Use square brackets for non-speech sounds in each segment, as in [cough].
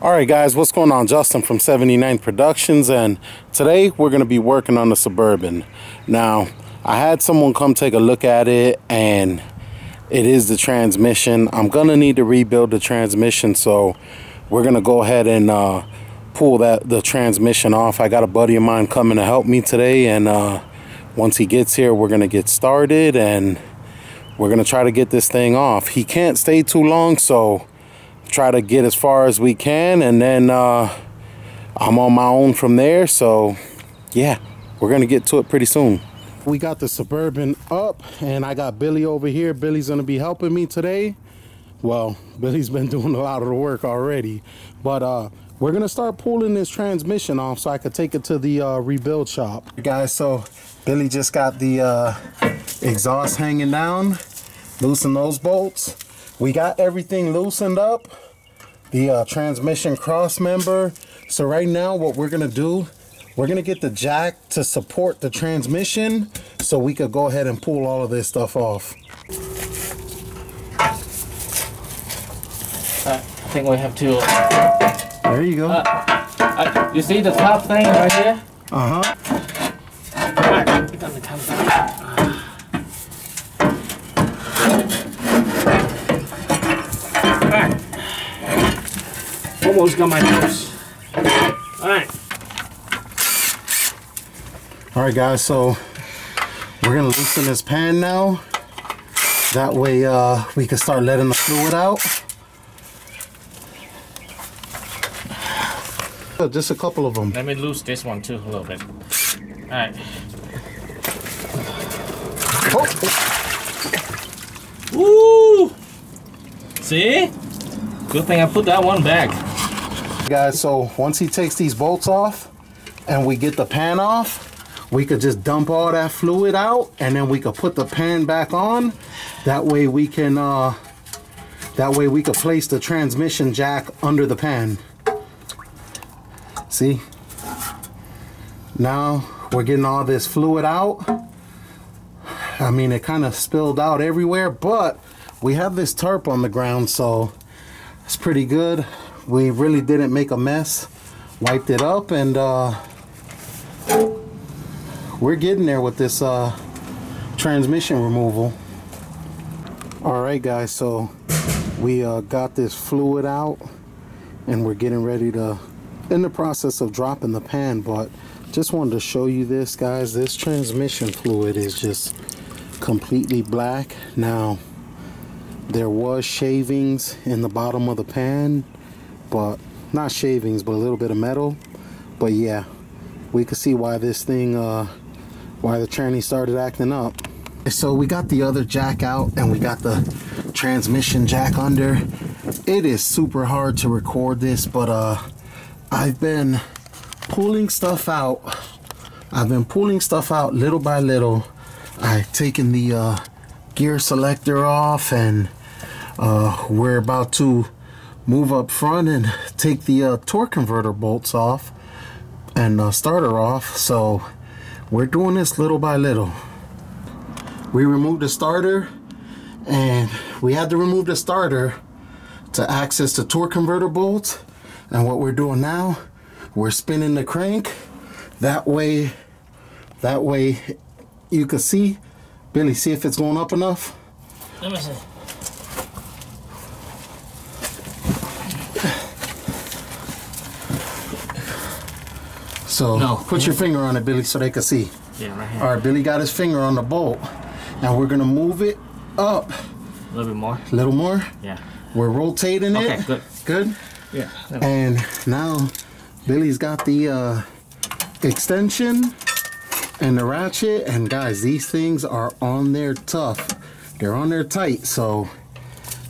All right, guys, what's going on? Justin from 79 Productions, and today we're going to be working on the Suburban. Now, I had someone come take a look at it, and it is the transmission. I'm going to need to rebuild the transmission, so we're going to go ahead and uh, pull that the transmission off. I got a buddy of mine coming to help me today, and uh, once he gets here, we're going to get started, and we're going to try to get this thing off. He can't stay too long, so try to get as far as we can and then uh, I'm on my own from there. So yeah we're gonna get to it pretty soon. We got the suburban up and I got Billy over here. Billy's gonna be helping me today. Well [laughs] Billy's been doing a lot of the work already. But uh, we're gonna start pulling this transmission off so I could take it to the uh, rebuild shop. Guys so Billy just got the uh, exhaust hanging down loosen those bolts we got everything loosened up. The uh, transmission cross member. So right now what we're gonna do we're gonna get the jack to support the transmission so we could go ahead and pull all of this stuff off. Uh, I think we have to there you go. uh, uh, you see the top thing right here? Uh-huh almost got my nose. Alright. Alright guys, so we're gonna loosen this pan now. That way uh, we can start letting the fluid out. Just a couple of them. Let me loose this one too a little bit. Alright. Oh. Woo! See? Good thing I put that one back. Guys so once he takes these bolts off and we get the pan off we could just dump all that fluid out and then we could put the pan back on. That way we can uh that way we could place the transmission jack under the pan. See? Now we're getting all this fluid out. I mean it kind of spilled out everywhere but we have this tarp on the ground so it's pretty good. We really didn't make a mess. Wiped it up and uh, we're getting there with this uh, transmission removal. Alright guys so we uh, got this fluid out and we're getting ready to in the process of dropping the pan but just wanted to show you this guys. This transmission fluid is just completely black. Now there was shavings in the bottom of the pan but not shavings but a little bit of metal. But yeah we could see why this thing uh why the tranny started acting up. So we got the other jack out and we got the transmission jack under. It is super hard to record this but uh I've been pulling stuff out. I've been pulling stuff out little by little. I've taken the uh, gear selector off and uh, we're about to move up front and take the uh, torque converter bolts off and uh, starter off. So we're doing this little by little. We removed the starter and we had to remove the starter to access the torque converter bolts. And what we're doing now we're spinning the crank. That way that way you can see Billy see if it's going up enough? Let me see So no. put your finger on it, Billy, so they can see. Yeah, right here. All right, Billy got his finger on the bolt. Now we're gonna move it up. A little bit more. A little more? Yeah. We're rotating okay, it. Okay, good. Good? Yeah. And now Billy's got the uh, extension and the ratchet. And guys, these things are on there tough. They're on there tight, so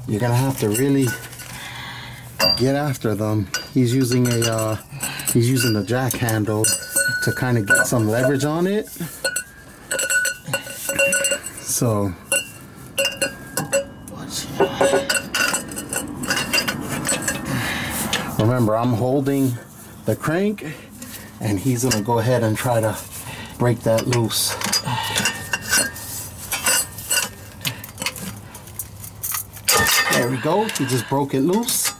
you're gonna have to really get after them. He's using a uh, he's using the jack handle to kind of get some leverage on it. So remember I'm holding the crank and he's gonna go ahead and try to break that loose. There we go, he just broke it loose.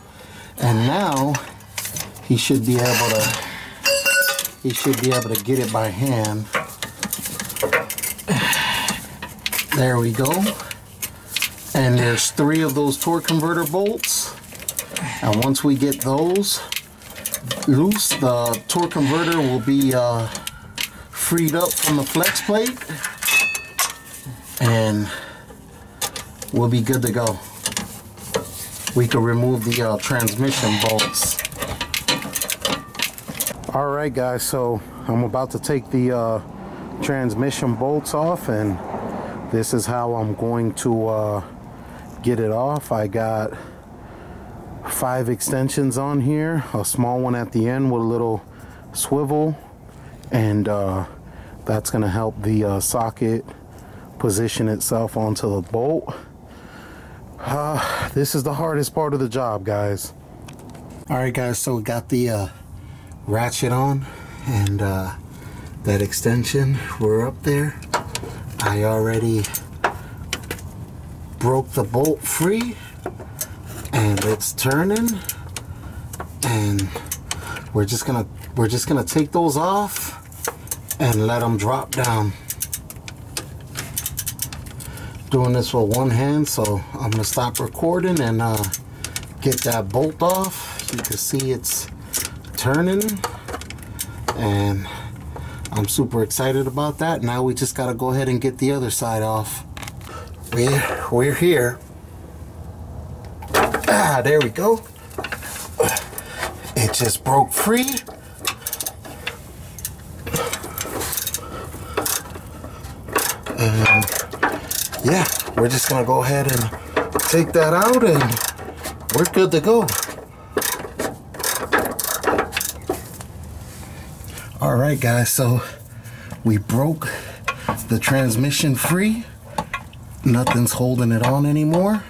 And now he should be able to he should be able to get it by hand. There we go. And there's three of those torque converter bolts. And once we get those loose the torque converter will be uh, freed up from the flex plate. And we'll be good to go. We can remove the uh, transmission bolts right guys so I'm about to take the uh, transmission bolts off and this is how I'm going to uh, get it off. I got five extensions on here a small one at the end with a little swivel and uh, that's gonna help the uh, socket position itself onto the bolt. Uh, this is the hardest part of the job guys. All right guys so we got the uh, ratchet on and uh, that extension we're up there. I already broke the bolt free and it's turning and we're just gonna we're just gonna take those off and let them drop down. Doing this with one hand so I'm gonna stop recording and uh, get that bolt off. You can see it's turning and I'm super excited about that. Now we just gotta go ahead and get the other side off. We're, we're here. Ah there we go. It just broke free. And yeah we're just gonna go ahead and take that out and we're good to go all right guys so we broke the transmission free. Nothing's holding it on anymore.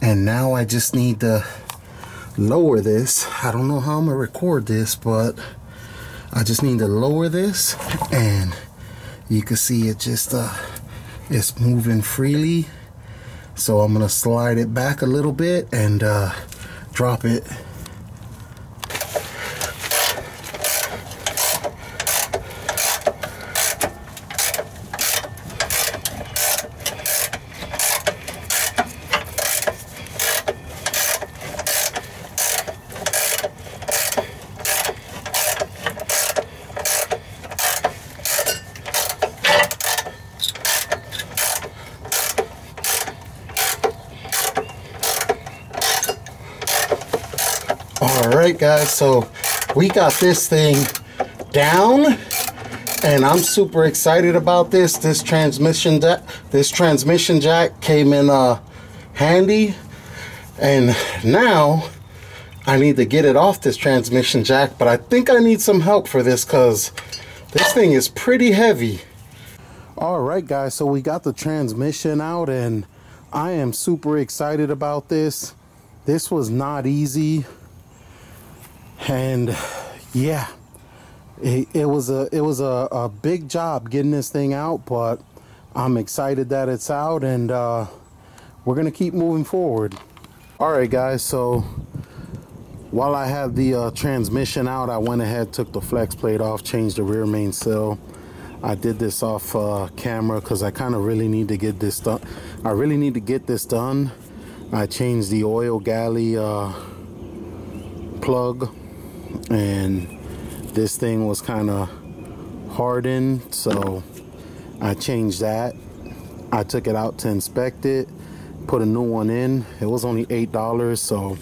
And now I just need to lower this. I don't know how I'm gonna record this but I just need to lower this. And you can see it just uh, it's moving freely. So I'm gonna slide it back a little bit and uh, drop it all right guys? So we got this thing down and I'm super excited about this. This transmission this transmission jack came in uh handy and now I need to get it off this transmission jack but I think I need some help for this because this thing is pretty heavy. All right guys so we got the transmission out and I am super excited about this. This was not easy and yeah it, it was a it was a, a, big job getting this thing out but I'm excited that it's out and uh, we're gonna keep moving forward. All right guys so while I had the uh, transmission out I went ahead took the flex plate off changed the rear main seal I did this off uh, camera because I kind of really need to get this done I really need to get this done. I changed the oil galley uh, plug and this thing was kind of hardened so I changed that. I took it out to inspect it put a new one in. It was only eight dollars so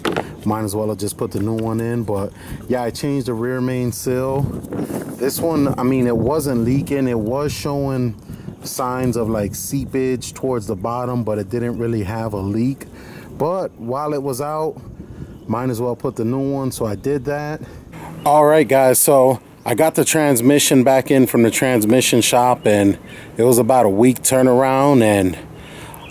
might as well have just put the new one in. But yeah I changed the rear main seal. This one I mean it wasn't leaking. It was showing signs of like seepage towards the bottom but it didn't really have a leak. But while it was out might as well put the new one. So I did that all right guys so I got the transmission back in from the transmission shop and it was about a week turnaround and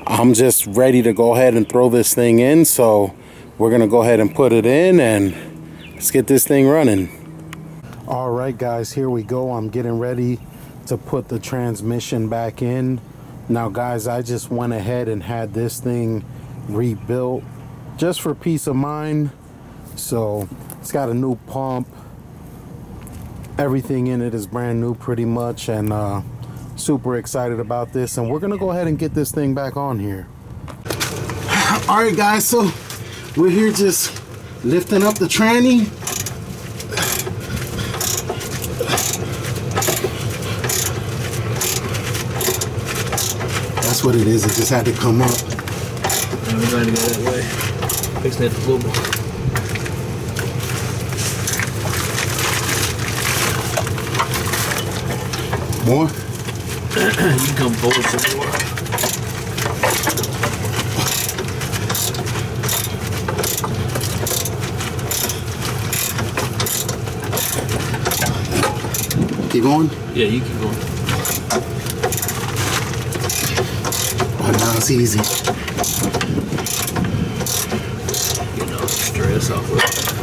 I'm just ready to go ahead and throw this thing in. So we're gonna go ahead and put it in and let's get this thing running. All right guys here we go. I'm getting ready to put the transmission back in. Now guys I just went ahead and had this thing rebuilt just for peace of mind. So It's got a new pump. Everything in it is brand new pretty much and uh, super excited about this and we're gonna go ahead and get this thing back on here. [sighs] All right guys, so we're here just lifting up the tranny. [sighs] That's what it is, it just had to come up. We're trying to go that way. Fixing it a more. You can come forward some more. Keep going? Yeah, you keep going. Oh, now it's easy. All the stress off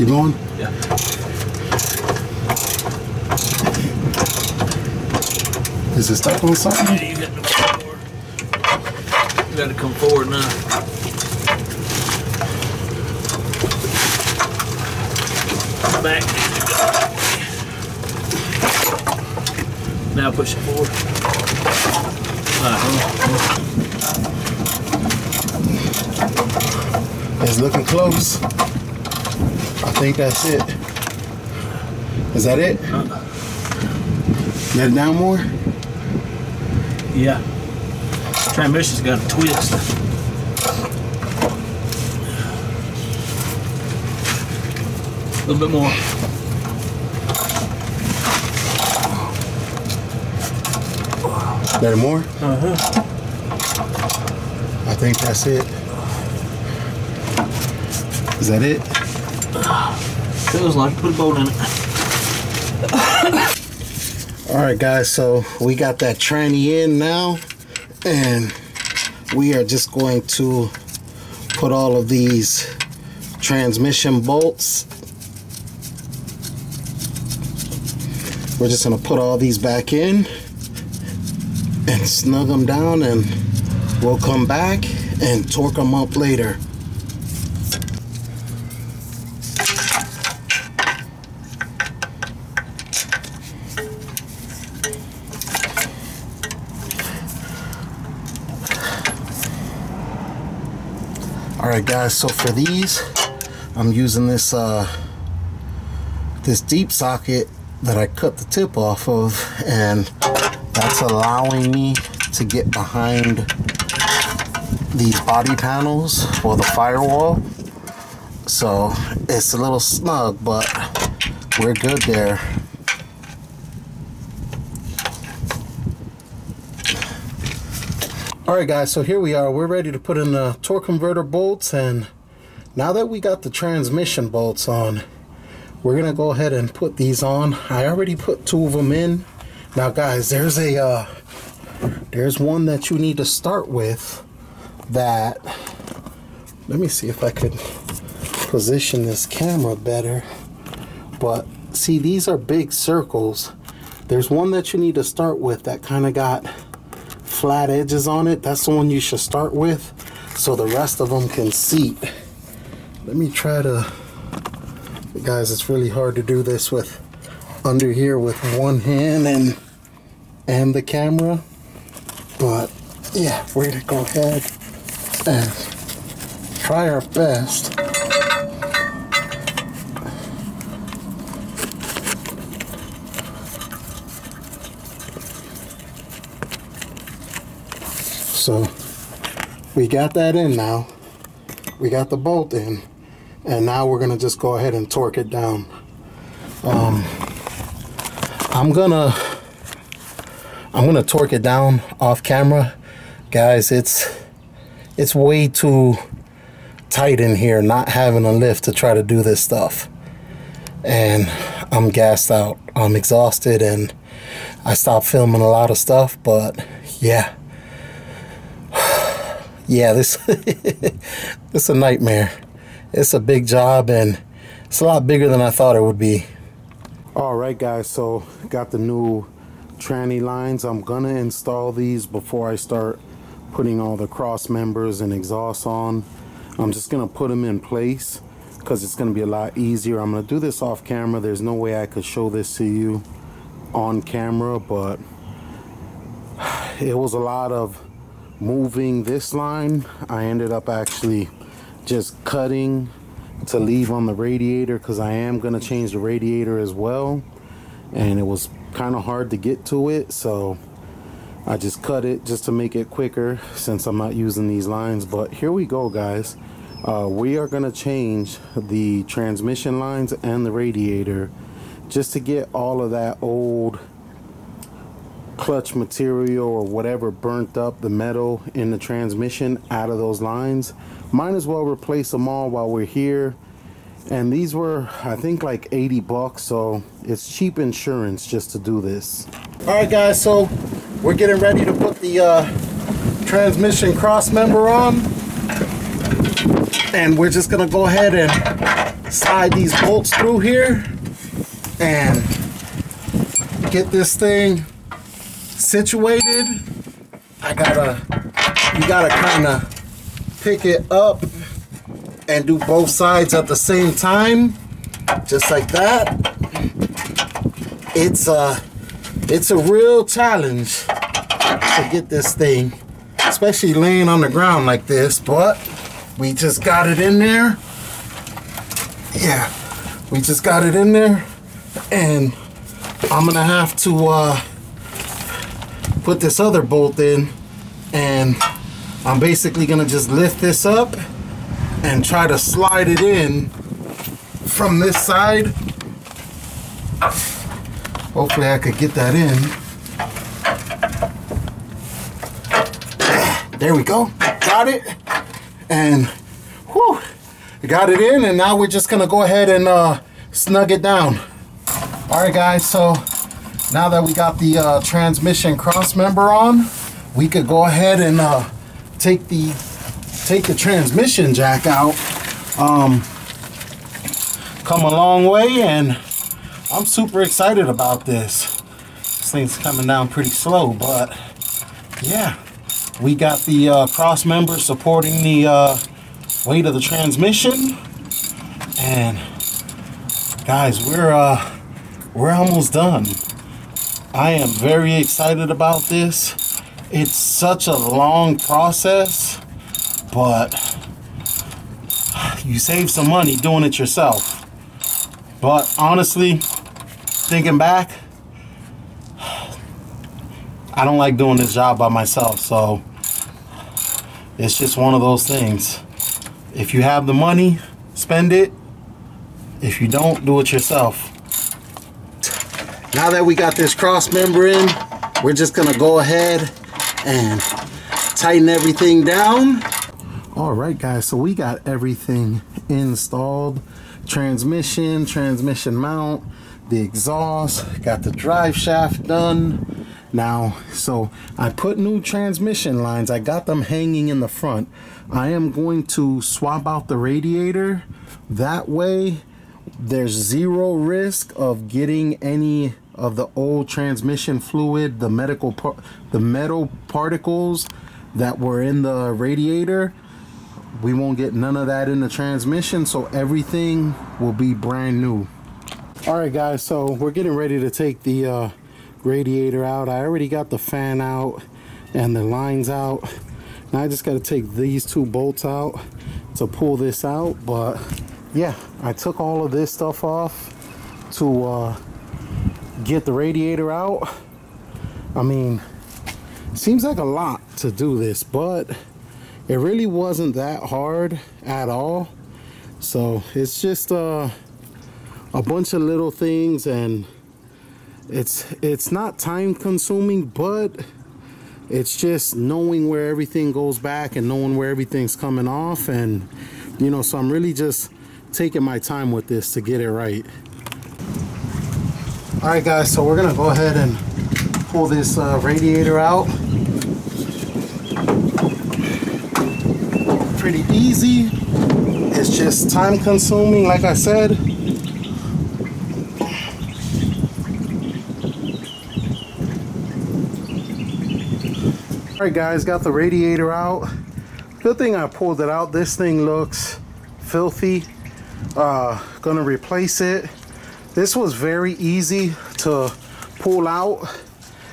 Keep going? Yeah. Is it stuck on something? Yeah, you got to come forward. You got to come forward now. Back. Now push it forward. Uh-huh. It's looking close. I think that's it. Is that it? Let it down more? Yeah. Transmission's got a twist. A little bit more. Let it more? Uh-huh. I think that's it. Is that it? Feels like put a bolt in it. All right, guys. So we got that tranny in now, and we are just going to put all of these transmission bolts. We're just gonna put all these back in and snug them down, and we'll come back and torque them up later. All right, guys. So for these, I'm using this uh, this deep socket that I cut the tip off of, and that's allowing me to get behind these body panels or the firewall. So it's a little snug, but we're good there. All right, guys, so here we are. We're ready to put in the torque converter bolts, and now that we got the transmission bolts on, we're gonna go ahead and put these on. I already put two of them in. Now, guys, there's a uh, there's one that you need to start with. That let me see if I could position this camera better. But see, these are big circles. There's one that you need to start with that kind of got flat edges on it. That's the one you should start with so the rest of them can seat. Let me try to, guys, it's really hard to do this with under here with one hand and and the camera. But yeah, we're gonna go ahead and try our best. So we got that in now. We got the bolt in. And now we're gonna just go ahead and torque it down. Um, I'm gonna I'm gonna torque it down off camera. Guys, it's it's way too tight in here not having a lift to try to do this stuff. And I'm gassed out. I'm exhausted and I stopped filming a lot of stuff, but yeah yeah, this [laughs] it's a nightmare. It's a big job and it's a lot bigger than I thought it would be. All right, guys. So got the new tranny lines. I'm gonna install these before I start putting all the cross members and exhaust on. I'm just gonna put them in place because it's gonna be a lot easier. I'm gonna do this off camera. There's no way I could show this to you on camera, but [sighs] it was a lot of moving this line. I ended up actually just cutting to leave on the radiator because I am going to change the radiator as well and it was kind of hard to get to it so I just cut it just to make it quicker since I'm not using these lines but here we go guys uh, we are going to change the transmission lines and the radiator just to get all of that old clutch material or whatever burnt up the metal in the transmission out of those lines. Might as well replace them all while we're here. And these were I think like 80 bucks so it's cheap insurance just to do this. All right guys so we're getting ready to put the uh, transmission cross member on. And we're just gonna go ahead and slide these bolts through here and get this thing situated I gotta you gotta kind of pick it up and do both sides at the same time just like that. It's a it's a real challenge to get this thing especially laying on the ground like this but we just got it in there. Yeah we just got it in there and I'm gonna have to uh, put this other bolt in and I'm basically gonna just lift this up and try to slide it in from this side. Hopefully I could get that in. There we go. Got it. And whew, got it in and now we're just gonna go ahead and uh, snug it down. All right guys, so now that we got the uh, transmission cross member on, we could go ahead and uh, take the take the transmission jack out. Um, come a long way and I'm super excited about this. This thing's coming down pretty slow, but yeah, we got the uh, cross member supporting the uh, weight of the transmission. And guys, we're uh, we're almost done. I am very excited about this. It's such a long process but you save some money doing it yourself. But honestly, thinking back, I don't like doing this job by myself, so it's just one of those things. If you have the money, spend it. If you don't, do it yourself. Now that we got this cross member in, we're just gonna go ahead and tighten everything down. All right guys so we got everything installed. Transmission transmission mount the exhaust got the drive shaft done. Now so I put new transmission lines. I got them hanging in the front. I am going to swap out the radiator that way there's zero risk of getting any of the old transmission fluid the medical the metal particles that were in the radiator. We won't get none of that in the transmission so everything will be brand new. All right guys so we're getting ready to take the uh, radiator out. I already got the fan out and the lines out. Now I just got to take these two bolts out to pull this out but yeah I took all of this stuff off to uh, get the radiator out. I mean seems like a lot to do this but it really wasn't that hard at all. So it's just uh, a bunch of little things and it's it's not time consuming but it's just knowing where everything goes back and knowing where everything's coming off and you know so I'm really just taking my time with this to get it right all right guys so we're gonna go ahead and pull this uh, radiator out pretty easy. It's just time consuming, like I said. Alright guys, got the radiator out. Good thing I pulled it out. This thing looks filthy. Uh, gonna replace it. This was very easy to pull out.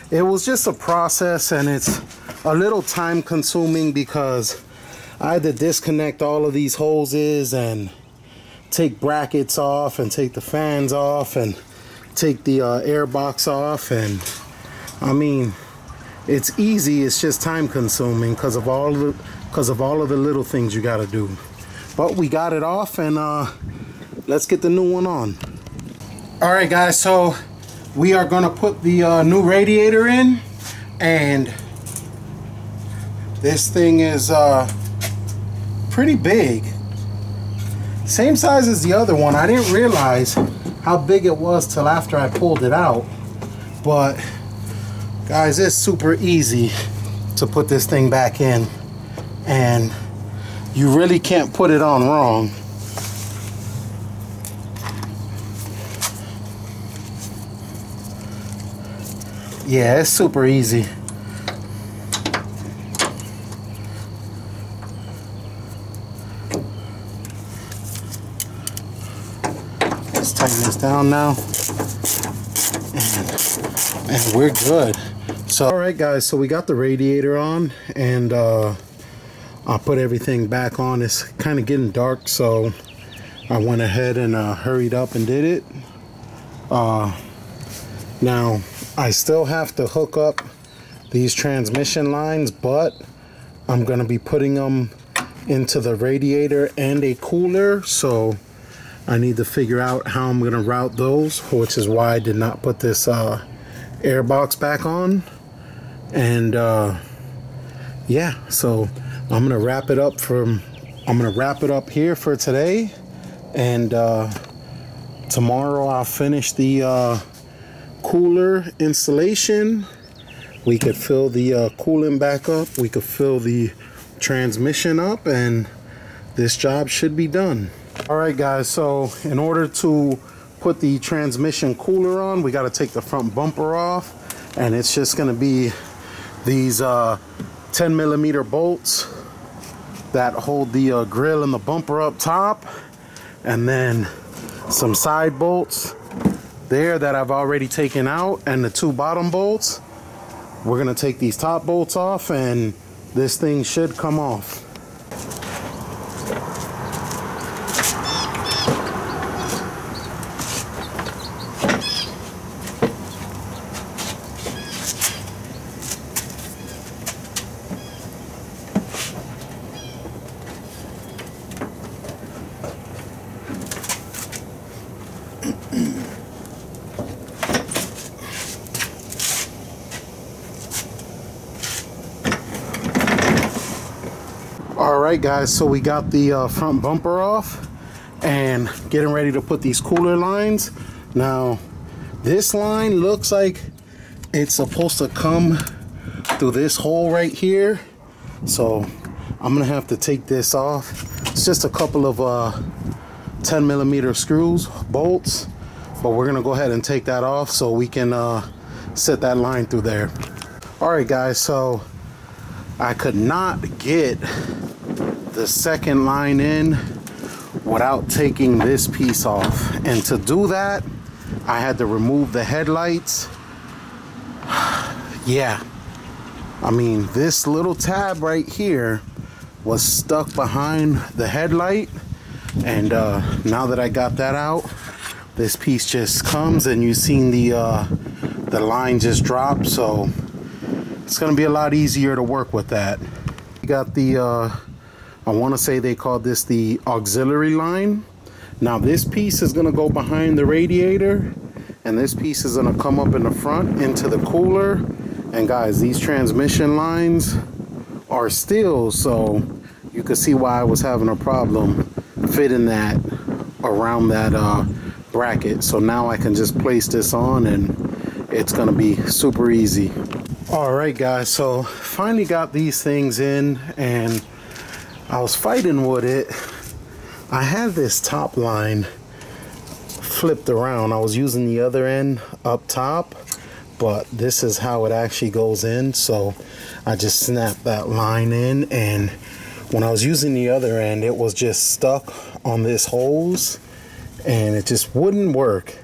It was just a process and it's a little time consuming because I had to disconnect all of these hoses and take brackets off and take the fans off and take the uh, air box off and I mean it's easy it's just time consuming because of all the because of all of the little things you got to do but we got it off and uh let's get the new one on. All right guys so we are gonna put the uh, new radiator in and this thing is uh pretty big. Same size as the other one. I didn't realize how big it was till after I pulled it out. But Guys, it's super easy to put this thing back in and you really can't put it on wrong. Yeah, it's super easy. Let's tighten this down now. And, and we're good. So, all right, guys. So we got the radiator on, and uh, I put everything back on. It's kind of getting dark, so I went ahead and uh, hurried up and did it. Uh, now, I still have to hook up these transmission lines, but I'm going to be putting them into the radiator and a cooler, so I need to figure out how I'm going to route those, which is why I did not put this uh, air box back on and uh, yeah so I'm gonna wrap it up from I'm gonna wrap it up here for today. And uh, tomorrow I'll finish the uh, cooler installation. We could fill the uh, coolant back up. We could fill the transmission up and this job should be done. All right guys so in order to put the transmission cooler on we got to take the front bumper off. And it's just going to be these uh, 10 millimeter bolts that hold the uh, grill and the bumper up top and then some side bolts there that I've already taken out and the two bottom bolts. We're gonna take these top bolts off and this thing should come off all right guys so we got the uh, front bumper off and getting ready to put these cooler lines. Now this line looks like it's supposed to come through this hole right here. So I'm gonna have to take this off. It's just a couple of uh, 10 millimeter screws bolts but we're gonna go ahead and take that off so we can uh, set that line through there. All right guys so I could not get the second line in without taking this piece off. And to do that, I had to remove the headlights. [sighs] yeah. I mean, this little tab right here was stuck behind the headlight. And uh, now that I got that out, this piece just comes and you've seen the, uh, the line just drop. So it's gonna be a lot easier to work with that. You got the uh, I want to say they call this the auxiliary line. Now this piece is going to go behind the radiator and this piece is going to come up in the front into the cooler. And guys, these transmission lines are steel, so you can see why I was having a problem fitting that around that uh, bracket. So now I can just place this on and it's going to be super easy. All right, guys, so finally got these things in and I was fighting with it. I had this top line flipped around. I was using the other end up top, but this is how it actually goes in so I just snapped that line in and when I was using the other end it was just stuck on this hose and it just wouldn't work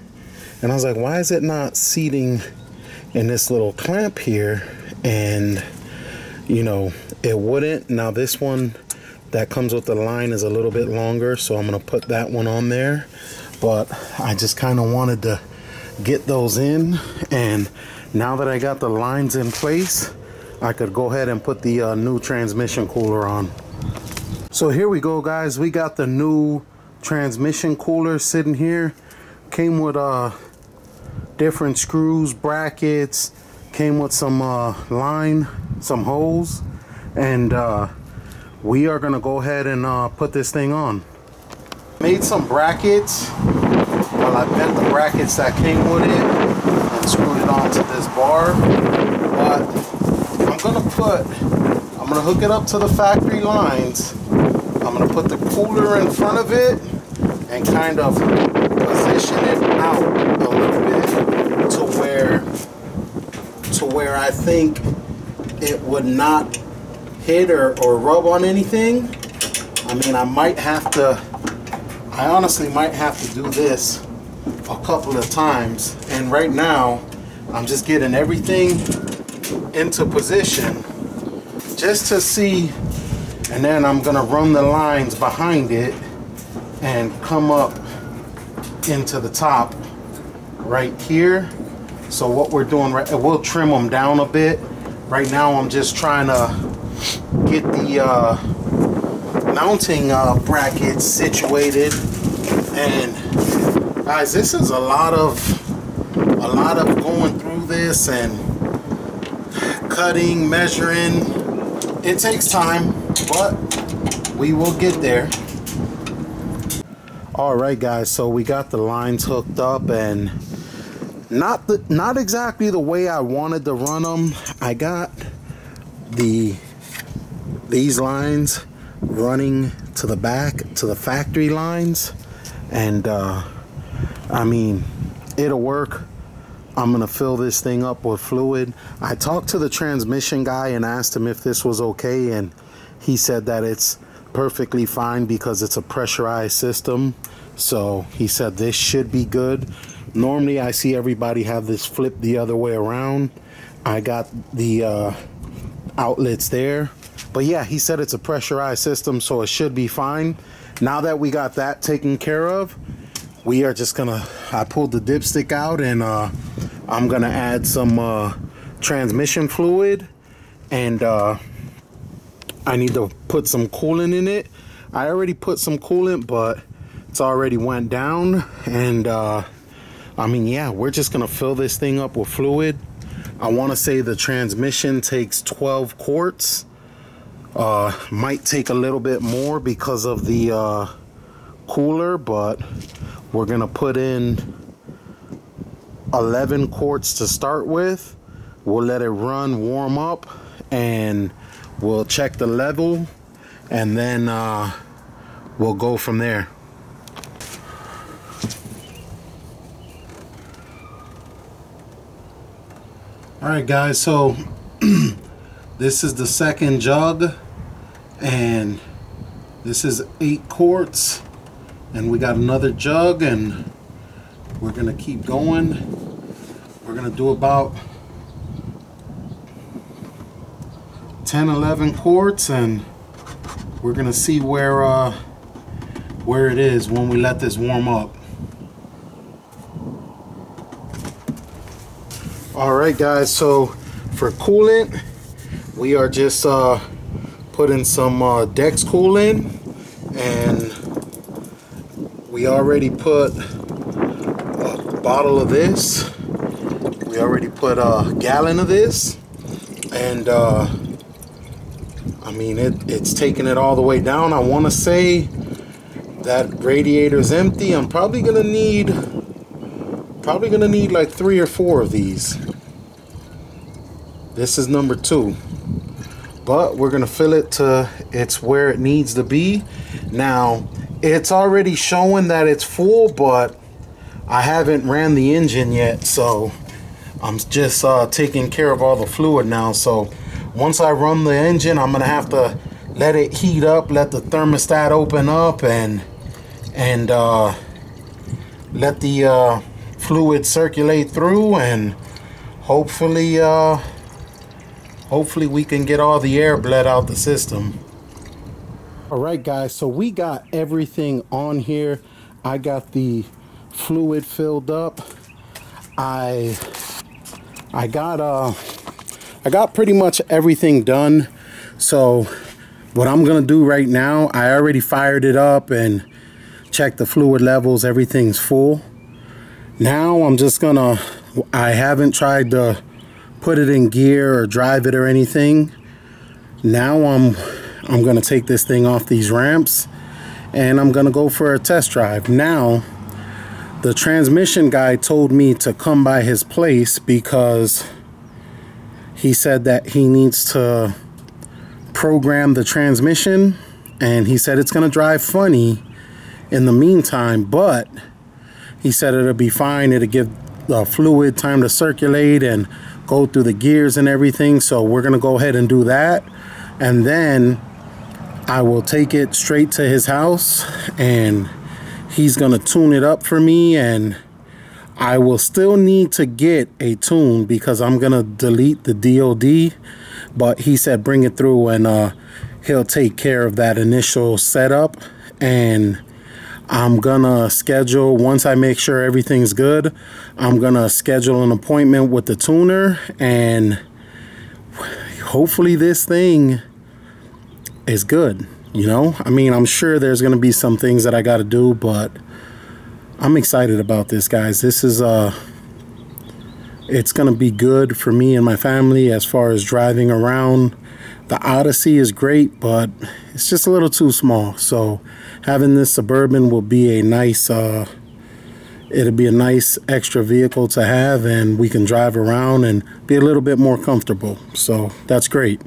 and I was like why is it not seating in this little clamp here and you know it wouldn't now this one that comes with the line is a little bit longer so I'm gonna put that one on there. But I just kind of wanted to get those in and now that I got the lines in place I could go ahead and put the uh, new transmission cooler on. So here we go guys. We got the new transmission cooler sitting here. Came with uh different screws brackets came with some uh, line some holes and uh, we are gonna go ahead and uh, put this thing on. Made some brackets. Well I bent the brackets that came with it and screwed it onto this bar. But I'm gonna put I'm gonna hook it up to the factory lines. I'm gonna put the cooler in front of it and kind of position it out a little bit to where to where I think it would not hit or, or rub on anything I mean I might have to I honestly might have to do this a couple of times. And right now I'm just getting everything into position just to see and then I'm gonna run the lines behind it and come up into the top right here. So what we're doing right we'll trim them down a bit. Right now I'm just trying to get the uh, mounting uh, brackets situated. And guys this is a lot of a lot of going through this and cutting measuring. It takes time but we will get there. All right guys so we got the lines hooked up and not the not exactly the way I wanted to run them I got the these lines running to the back to the factory lines. And uh, I mean it'll work. I'm gonna fill this thing up with fluid. I talked to the transmission guy and asked him if this was okay and he said that it's perfectly fine because it's a pressurized system. So he said this should be good. Normally I see everybody have this flip the other way around. I got the uh, outlets there but yeah, he said it's a pressurized system, so it should be fine. Now that we got that taken care of, we are just gonna, I pulled the dipstick out and uh, I'm gonna add some uh, transmission fluid and uh, I need to put some coolant in it. I already put some coolant, but it's already went down and uh, I mean, yeah, we're just gonna fill this thing up with fluid. I wanna say the transmission takes 12 quarts uh, might take a little bit more because of the uh, cooler, but we're gonna put in 11 quarts to start with. We'll let it run, warm up, and we'll check the level, and then uh, we'll go from there. All right, guys, so [clears throat] this is the second jug and this is eight quarts and we got another jug and we're gonna keep going. We're gonna do about 10 11 quarts and we're gonna see where uh, where it is when we let this warm up. All right guys so for coolant we are just uh, putting some uh, Dex Cool in and we already put a bottle of this. We already put a gallon of this and uh, I mean it, it's taking it all the way down. I want to say that radiator is empty. I'm probably gonna need probably gonna need like three or four of these. This is number two but we're gonna fill it to it's where it needs to be now it's already showing that it's full but I haven't ran the engine yet so I'm just uh, taking care of all the fluid now. So once I run the engine, I'm gonna have to let it heat up, let the thermostat open up, and and uh, let the uh, fluid circulate through, and hopefully, uh, hopefully we can get all the air bled out the system. All right, guys. So we got everything on here. I got the fluid filled up. I I got uh I got pretty much everything done. So what I'm gonna do right now, I already fired it up and checked the fluid levels, everything's full. Now I'm just gonna, I haven't tried to put it in gear or drive it or anything. Now I'm, I'm gonna take this thing off these ramps and I'm gonna go for a test drive. Now, the transmission guy told me to come by his place because he said that he needs to program the transmission and he said it's to drive funny in the meantime but he said it'll be fine it'll give the fluid time to circulate and go through the gears and everything so we're going to go ahead and do that. And then I will take it straight to his house and he's gonna tune it up for me and I will still need to get a tune because I'm gonna delete the DOD but he said bring it through and uh, he'll take care of that initial setup. And I'm gonna schedule once I make sure everything's good I'm gonna schedule an appointment with the tuner and hopefully this thing is good you know? I mean i'm sure there's to be some things that i got to do but i'm excited about this guys. This is uh it's to be good for me and my family as far as driving around the odyssey is great but it's just a little too small. So having this suburban will be a nice uh it'll be a nice extra vehicle to have and we can drive around and be a little bit more comfortable. So that's great.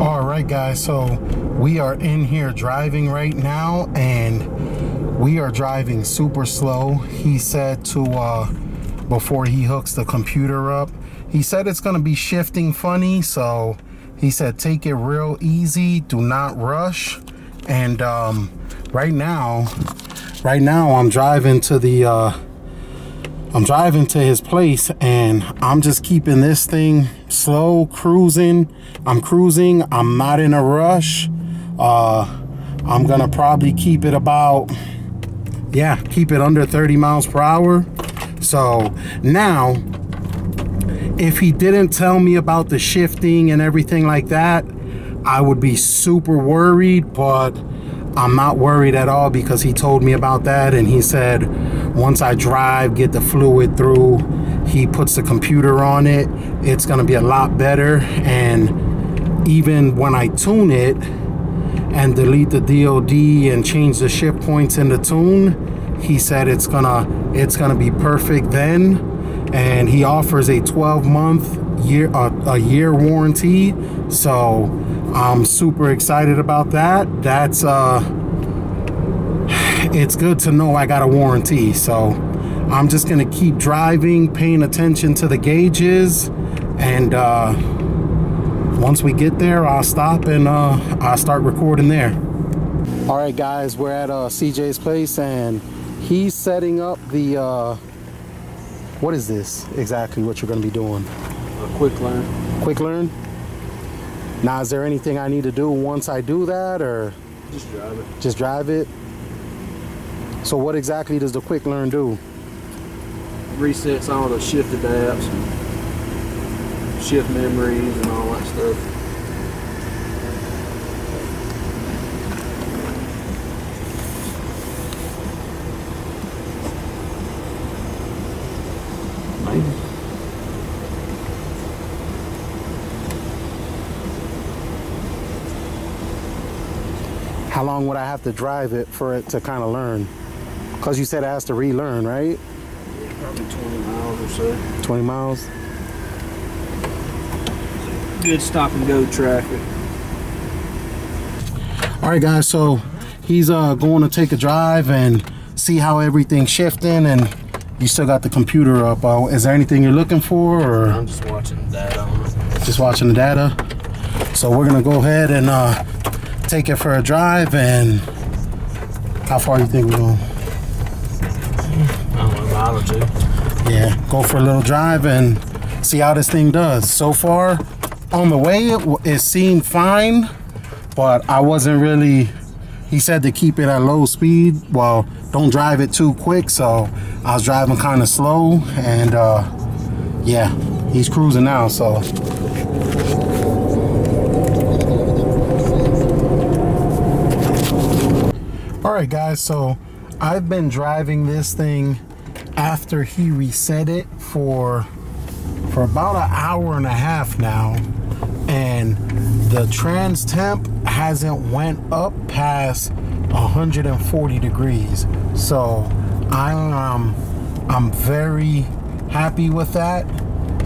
All right guys so we are in here driving right now and we are driving super slow. He said to uh before he hooks the computer up he said it's going to be shifting funny so he said take it real easy do not rush and um right now right now i'm driving to the uh I'm driving to his place and I'm just keeping this thing slow, cruising. I'm cruising. I'm not in a rush. Uh, I'm gonna probably keep it about, yeah, keep it under 30 miles per hour. So now, if he didn't tell me about the shifting and everything like that, I would be super worried, but I'm not worried at all because he told me about that and he said once I drive, get the fluid through, he puts the computer on it, it's gonna be a lot better. And even when I tune it and delete the DOD and change the shift points in the tune, he said it's gonna it's gonna be perfect then. And he offers a 12 month year uh, a year warranty. So I'm super excited about that. That's uh [sighs] it's good to know I got a warranty. So I'm just gonna keep driving, paying attention to the gauges, and uh, once we get there, I'll stop and uh, I'll start recording there. All right, guys, we're at uh, CJ's place, and he's setting up the. Uh, what is this exactly? What you're gonna be doing? A quick learn. Quick learn. Now, is there anything I need to do once I do that, or just drive it? Just drive it. So what exactly does the quick learn do? Resets all the shift adapts, shift memories and all that stuff. How long would I have to drive it for it to kind of learn? Because you said it has to relearn, right? Yeah, probably 20 miles or so. 20 miles? Good stop and go traffic. All right, guys, so he's uh, going to take a drive and see how everything's shifting and you still got the computer up. Uh, is there anything you're looking for, or I'm just watching the data just watching the data? So we're gonna go ahead and uh, take it for a drive. And how far do you think we're going? I don't know, mile or two. Yeah, go for a little drive and see how this thing does. So far, on the way, it, it seemed fine, but I wasn't really. He said to keep it at low speed. Well, don't drive it too quick. So I was driving kind of slow, and uh, yeah, he's cruising now. So All right, guys. So I've been driving this thing after he reset it for for about an hour and a half now, and the trans temp hasn't went up past 140 degrees. So I'm um, I'm very happy with that.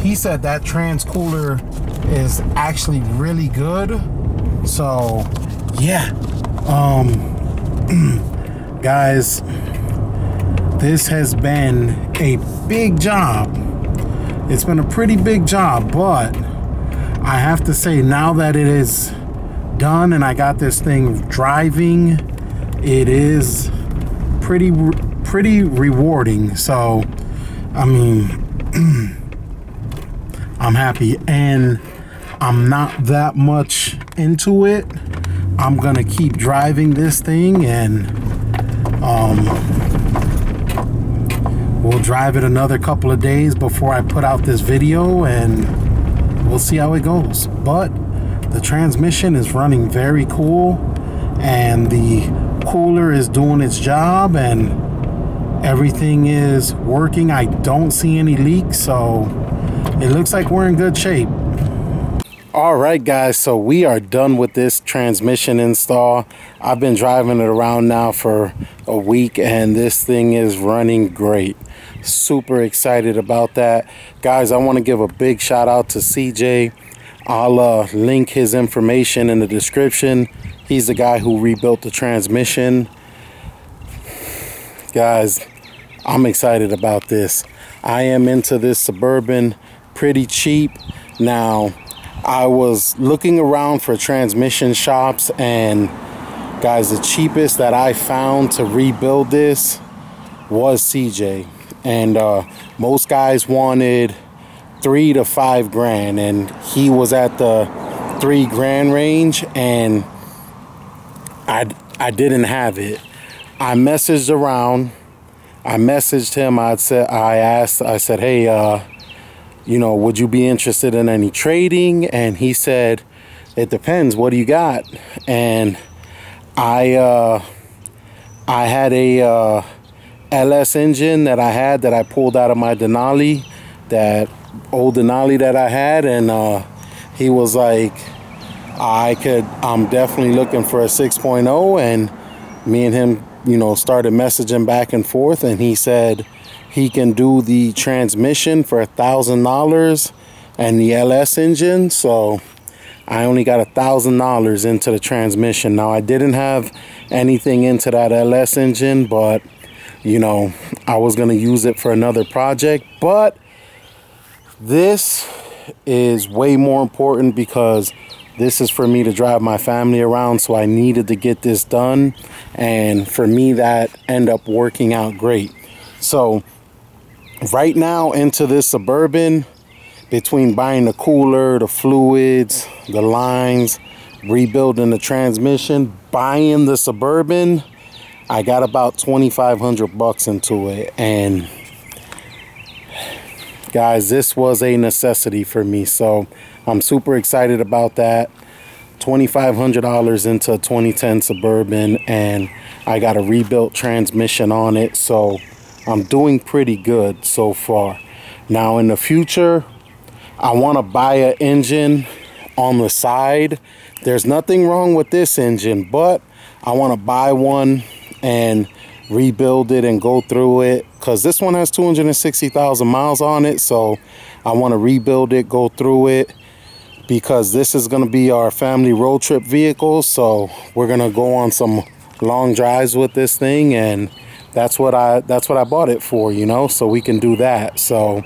He said that trans cooler is actually really good. So yeah, um, [clears throat] guys, this has been a big job. It's been a pretty big job, but I have to say, now that it is done and I got this thing driving, it is pretty pretty rewarding. So, I mean, [clears throat] I'm happy and I'm not that much into it. I'm gonna keep driving this thing and um, we'll drive it another couple of days before I put out this video and we'll see how it goes. But the transmission is running very cool and the cooler is doing its job and everything is working. I don't see any leaks, so it looks like we're in good shape. All right, guys, so we are done with this transmission install. I've been driving it around now for a week and this thing is running great. Super excited about that. Guys, I want to give a big shout out to CJ. I'll uh, link his information in the description. He's the guy who rebuilt the transmission. Guys, I'm excited about this. I am into this Suburban pretty cheap. Now, I was looking around for transmission shops and guys, the cheapest that I found to rebuild this was CJ. And uh, most guys wanted three to five grand and he was at the three grand range and I, I didn't have it. I messaged around. I messaged him. I said I asked. I said, "Hey, uh, you know, would you be interested in any trading?" And he said, "It depends. What do you got?" And I uh, I had a uh, LS engine that I had that I pulled out of my Denali, that old Denali that I had, and uh, he was like, "I could. I'm definitely looking for a 6.0," and me and him you know, started messaging back and forth, and he said he can do the transmission for a thousand dollars and the LS engine. So I only got a thousand dollars into the transmission. Now I didn't have anything into that LS engine, but you know, I was gonna use it for another project. But this is way more important because this is for me to drive my family around so i needed to get this done and for me that end up working out great so right now into this suburban between buying the cooler the fluids the lines rebuilding the transmission buying the suburban i got about 2500 bucks into it. And guys this was a necessity for me. So i'm super excited about that. $2500 into a 2010 suburban and i got a rebuilt transmission on it. So i'm doing pretty good so far. Now in the future i want to buy an engine on the side. There's nothing wrong with this engine but i want to buy one and rebuild it and go through it because this one has 260,000 miles on it so I want to rebuild it go through it because this is going to be our family road trip vehicle. So we're going to go on some long drives with this thing and that's what I that's what I bought it for, you know, so we can do that. So,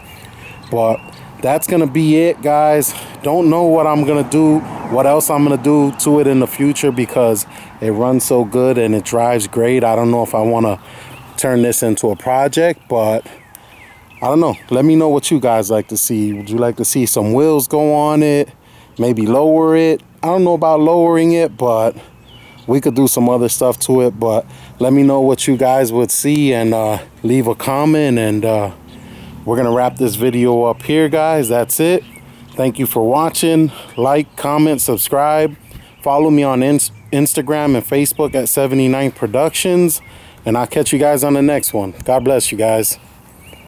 but that's gonna be it, guys. Don't know what I'm gonna do, what else I'm gonna do to it in the future because it runs so good and it drives great. I don't know if I wanna turn this into a project, but I don't know. Let me know what you guys like to see. Would you like to see some wheels go on it? Maybe lower it? I don't know about lowering it, but we could do some other stuff to it. But let me know what you guys would see and uh, leave a comment. And uh, we're to wrap this video up here, guys. That's it. Thank you for watching. Like, comment, subscribe. Follow me on in Instagram and Facebook at 79 Productions. And I'll catch you guys on the next one. God bless you guys.